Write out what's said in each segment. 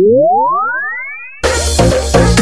हमर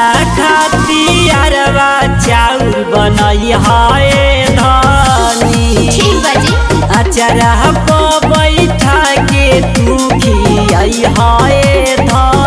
हमारा अरवा चाउर बनई है धनी। अचरा बैठा के तू खियाई है धनी।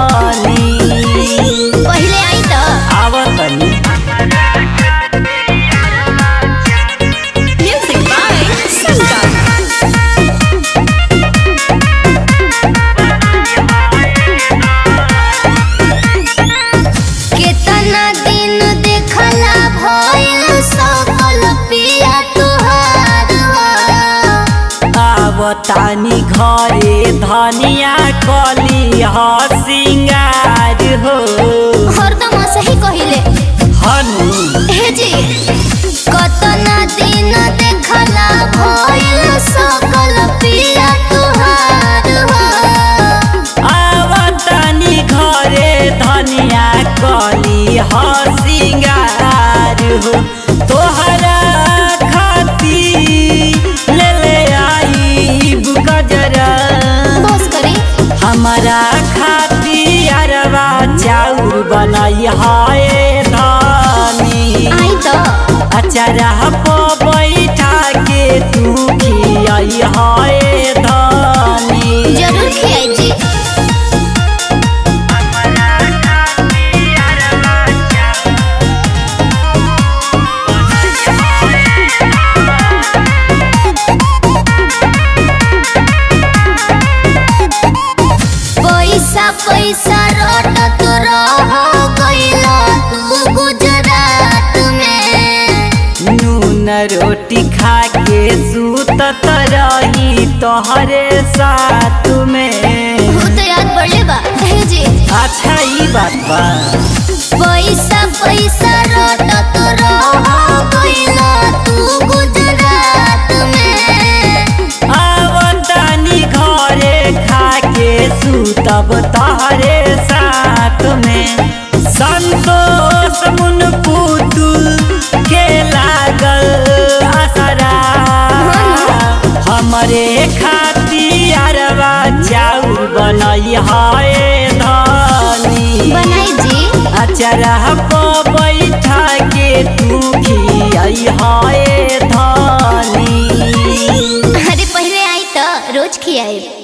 आवतानी घरे धनिया कली ह हमारा खाती अरवा चाउर बनाई है धनी तो। अचरा बैठा के तू खियाई है पैसा पैसा रटत रह गइला तू गुजरात में। नून रोटी खा के सूतत रही तोहरे साथ में। तो याद पड़ले बा जी। अच्छा ई बात बा। पैसा पैसा सूतब तहरे साथ में। संतोष मुन पुतुल के लागल असरा। हमरे खाती चाउर बनई है धनी। बनाई जी। अचरा पर बैठा के तू खियाई है धनी। अरे पहले आई तो रोज खियाई।